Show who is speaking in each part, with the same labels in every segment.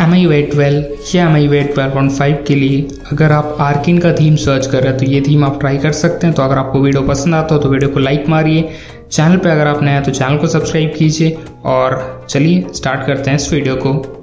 Speaker 1: M आई वे twelve या MIUI twelve point five के लिए। अगर आप आर्किन का थीम सर्च कर रहे हैं तो ये थीम आप ट्राई कर सकते हैं। तो अगर आपको वीडियो पसंद आता हो तो वीडियो को लाइक मारिए। चैनल पे अगर आप नए हैं तो चैनल को सब्सक्राइब कीजिए। और चलिए स्टार्ट करते हैं इस वीडियो को।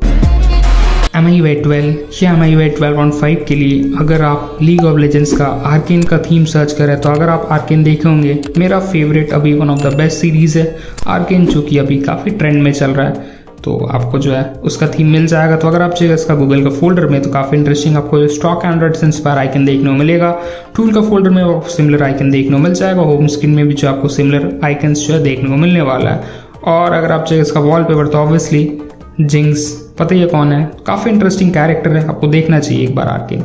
Speaker 1: एम आई वे ट्वेल्व या MIUI twelve point five के लिए। अगर आप लीग ऑफ़ लेजेंड्स का आर्किन का थीम सर्च करें तो अगर आप आर्किन देखे होंगे, मेरा फेवरेट अभी one of the best series है। आर्किन जो कि अभी काफ़ी ट्रेंड में चल रहा है। तो आपको जो है उसका थीम मिल जाएगा। तो अगर आप चाहिए इसका गूगल का फोल्डर में तो काफ़ी इंटरेस्टिंग आपको स्टॉक एंड्रॉइड से इंस्पायर आइकन देखने को मिलेगा। टूल का फोल्डर में आपको सिमिलर आइकन देखने को मिल जाएगा। होम स्क्रीन में भी जो आपको सिमिलर आइकन्स जो है देखने को मिलने वाला है। और अगर आप चाहिए इसका वॉलपेपर तो ऑब्वियसली जिंक्स पता ही है कौन है? काफ़ी इंटरेस्टिंग कैरेक्टर है, आपको देखना चाहिए एक बार आके।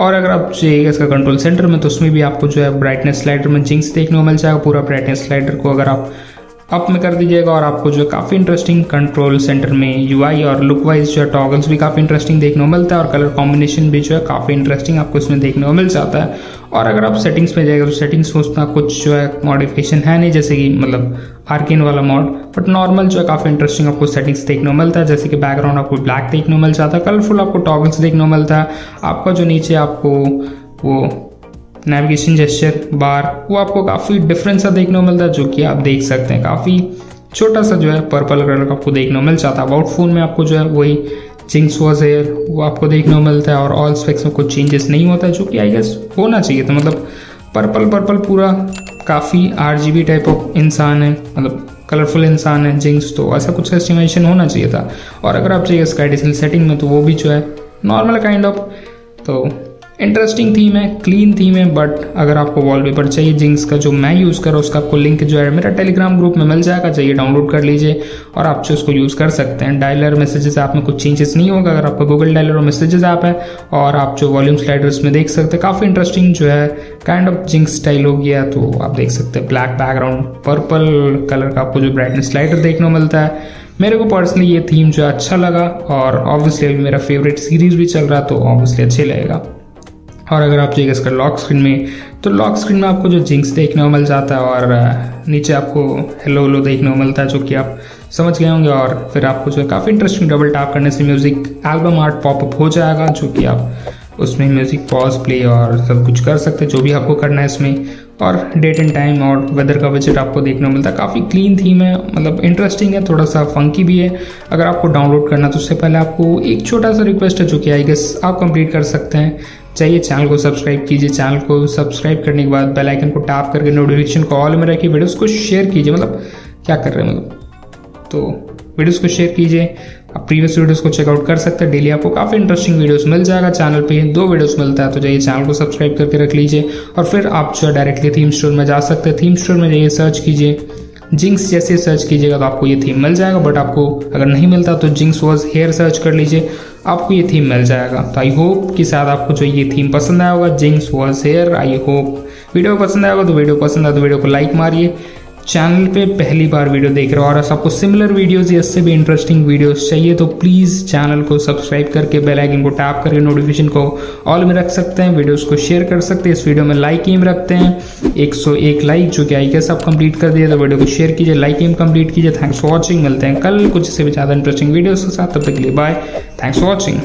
Speaker 1: और अगर आप चाहिए इसका कंट्रोल सेंटर में तो उसमें भी आपको जो है ब्राइटनेस स्लाइडर में जिंक्स देखने को मिल जाएगा। पूरा ब्राइटनेस स्लाइडर को अगर आप अप में कर दीजिएगा और आपको जो काफ़ी इंटरेस्टिंग कंट्रोल सेंटर में यू और लुक वाइज जो है टॉगल्स भी काफ़ी इंटरेस्टिंग देखने को मिलता है और कलर कॉम्बिनेशन भी जो है काफ़ी इंटरेस्टिंग आपको इसमें देखने को मिल जाता है। और अगर आप सेटिंग्स में जाएगा तो सेटिंग्स में उतना कुछ जो है मॉडिफिकेशन है नहीं, जैसे कि मतलब आर्किन वाला मॉड बट नॉर्मल जो है काफ़ी इंटरेस्टिंग आपको सेटिंग्स देखने को मिलता है, जैसे कि बैकग्राउंड आपको ब्लैक देखने को मिल जाता है कलरफुल आपको टॉगल्स देखने को मिलता है। आपका जो नीचे आपको वो नेविगेशन जेस्चर बार वो आपको काफ़ी डिफरेंस सा देखने को मिलता है, जो कि आप देख सकते हैं। काफ़ी छोटा सा जो है पर्पल कलर का आपको देखने को मिल जाता है। अबाउट फ़ोन में आपको जो है वही चिंग्स वॉज़ एयर वो आपको देखने को मिलता है और ऑल स्पेक्स में कुछ चेंजेस नहीं होता है, जो कि आई गेस होना चाहिए तो मतलब पर्पल पर्पल पूरा काफ़ी आरजीबी टाइप ऑफ़ इंसान है। मतलब कलरफुल इंसान है जिंक्स तो ऐसा कुछ एस्टिमेशन होना चाहिए था। और अगर आप चाहिए इसका सेटिंग में तो वो भी जो है नॉर्मल काइंड ऑफ़ तो इंटरेस्टिंग थीम है क्लीन थीम है बट अगर आपको वॉलपेपर चाहिए जिंक्स का जो मैं यूज़ कर रहा हूँ, उसका आपको लिंक जो है मेरा टेलीग्राम ग्रुप में मिल जाएगा, चाहिए डाउनलोड कर लीजिए और आप जो उसको यूज़ कर सकते हैं। डायलर मैसेजेस ऐप में कुछ चेंजेस नहीं होगा, अगर आपका गूगल डायलर और मैसेजेस ऐप है और आप जो वॉल्यूम स्लाइडर्स में देख सकते हैं, काफ़ी इंटरेस्टिंग जो है काइंड ऑफ़ जिंक्स स्टाइल हो गया तो आप देख सकते हैं। ब्लैक बैकग्राउंड पर्पल कलर का आपको जो ब्राइटनेस स्लाइडर देखने को मिलता है। मेरे को पर्सनली ये थीम जो अच्छा लगा और ऑब्वियसली मेरा फेवरेट सीरीज़ भी चल रहा तो ऑब्वियसली अच्छे लगेगा। और अगर आप चाहिए इसका लॉक स्क्रीन में तो लॉक स्क्रीन में आपको जो जिंक्स देखने को मिल जाता है और नीचे आपको हेलो हेलो देखने को मिलता है, जो कि आप समझ गए होंगे और फिर आपको जो है काफ़ी इंटरेस्टिंग डबल टैप करने से म्यूज़िक एल्बम आर्ट पॉपअप हो जाएगा, जो कि आप उसमें म्यूज़िक पॉज प्ले और सब कुछ कर सकते हैं, जो भी आपको करना है इसमें। और डेट एंड टाइम और वेदर का बजट आपको देखने को मिलता है। काफ़ी क्लीन थीम है मतलब इंटरेस्टिंग है थोड़ा सा फंकी भी है। अगर आपको डाउनलोड करना तो उससे पहले आपको एक छोटा सा रिक्वेस्ट है, जो कि आई गेस आप कंप्लीट कर सकते हैं। चाहिए चैनल को सब्सक्राइब कीजिए। चैनल को सब्सक्राइब करने के बाद बेल आइकन को टैप करके नोटिफिकेशन को ऑल में रखिए। वीडियोस को शेयर कीजिए। मतलब क्या कर रहे हैं? मतलब तो वीडियोस को शेयर कीजिए। आप प्रीवियस वीडियोस को चेकआउट कर सकते हैं। डेली आपको काफ़ी इंटरेस्टिंग वीडियोस मिल जाएगा चैनल पे। दो वीडियोस मिलता है तो जाइए चैनल को सब्सक्राइब करके रख लीजिए। और फिर आप जो है डायरेक्टली थीम स्टोर में जा सकते हैं। थीम स्टोर में जाइए सर्च कीजिए। जिंक्स जैसे सर्च कीजिएगा तो आपको ये थीम मिल जाएगा। बट आपको अगर नहीं मिलता तो जिंक्स वॉज़ हेयर सर्च कर लीजिए। आपको ये थीम मिल जाएगा। तो आई होप कि शायद आपको जो ये थीम पसंद आया होगा Jinx was here I hope video पसंद आएगा तो वीडियो पसंद आया तो वीडियो को लाइक मारिए। चैनल पे पहली बार वीडियो देख रहे हो और आपको सिमिलर वीडियोस या इससे भी इंटरेस्टिंग वीडियोस चाहिए तो प्लीज़ चैनल को सब्सक्राइब करके बेल आइकन को टैप करके नोटिफिकेशन को ऑल में रख सकते हैं वीडियोस को शेयर कर सकते हैं, इस वीडियो में लाइक एम रखते हैं 101 लाइक जो कि आई गेस आप कंप्लीट कर दिए तो वीडियो को शेयर कीजिए लाइक एम कंप्लीट कीजिए थैंक्स फॉर वॉचिंग मिलते हैं कल कुछ इससे भी ज़्यादा इंटरेस्टिंग वीडियोज़ के साथ, तब तक के लिए बाय थैंक्स फॉर वॉचिंग